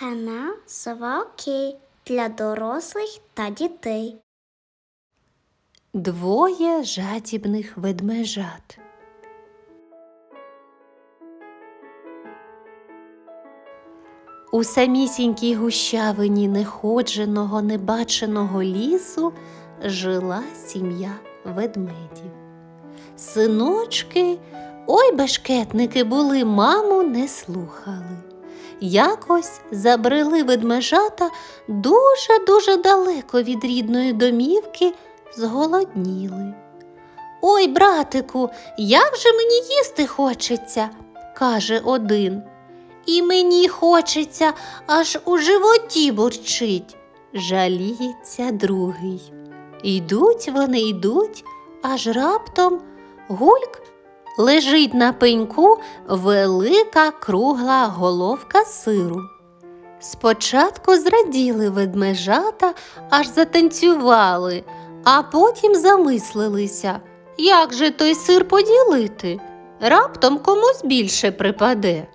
Канал Сова для дорослих та дітей. Двоє жадібних ведмежат. У самісінькій гущавині неходженого, небаченого лісу жила сім'я ведмедів. Синочки, ой бешкетники були, маму не слухали. Якось забрели ведмежата дуже-дуже далеко від рідної домівки, зголодніли. Ой, братику, як же мені їсти хочеться, каже один. І мені хочеться, аж у животі бурчить, жаліється другий. Йдуть вони йдуть, аж раптом гульк лежить на пеньку велика кругла головка сиру. Спочатку зраділи ведмежата, аж затанцювали, а потім замислилися, як же той сир поділити, раптом комусь більше припаде.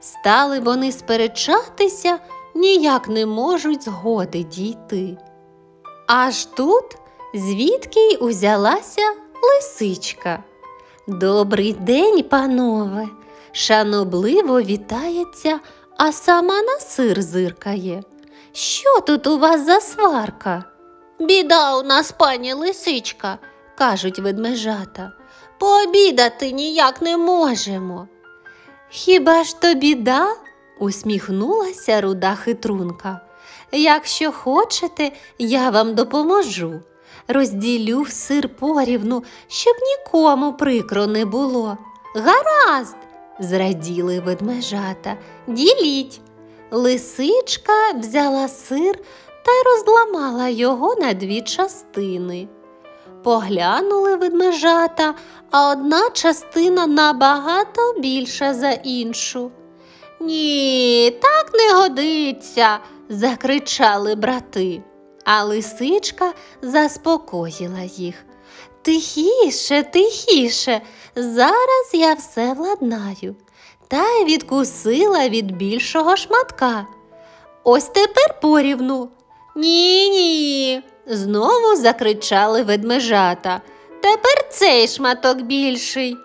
Стали вони сперечатися, ніяк не можуть згоди дійти. Аж тут звідки й узялася лисичка. Добрий день, панове, шанобливо вітається, а сама на сир зиркає. Що тут у вас за сварка? Біда у нас, пані лисичка, кажуть ведмежата. Пообідати ніяк не можемо. Хіба ж то біда? усміхнулася руда хитрунка. Якщо хочете, я вам допоможу. Розділю сир порівну, щоб нікому прикро не було. Гаразд, зраділи ведмежата, діліть. Лисичка взяла сир та розламала його на дві частини. Поглянули ведмежата, а одна частина набагато більша за іншу. Ні, так не годиться, закричали брати, а лисичка заспокоїла їх. Тихіше, тихіше, зараз я все владнаю, та й відкусила від більшого шматка. Ось тепер порівну. Ні, ні. Знову закричали ведмежата. Тепер цей шматок більший.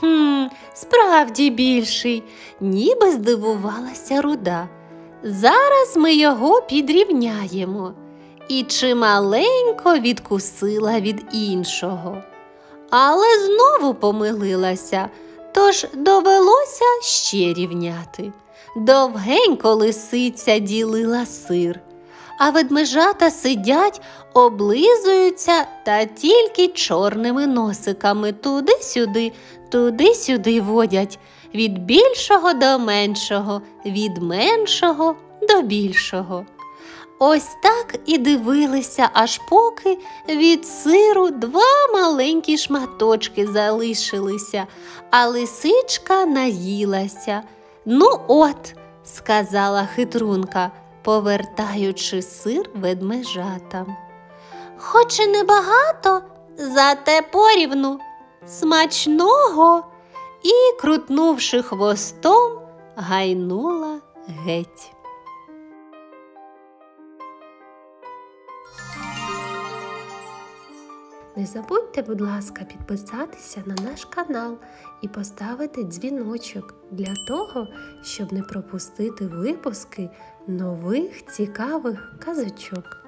Хм, справді більший, ніби здивувалася руда. Зараз ми його підрівняємо. І чималенько відкусила від іншого. Але знову помилилася, тож довелося ще рівняти. Довгенько лисиця ділила сир а ведмежата сидять, облизуються та тільки чорними носиками туди-сюди, туди-сюди водять, від більшого до меншого, від меншого до більшого. Ось так і дивилися, аж поки від сиру два маленькі шматочки залишилися, а лисичка наїлася. Ну, от, сказала хитрунка повертаючи сир ведмежатам. Хоч і небагато, зате порівну, смачного і, крутнувши хвостом, гайнула геть. Не забудьте, будь ласка, підписатися на наш канал і поставити дзвіночок для того, щоб не пропустити випуски нових цікавих казочок.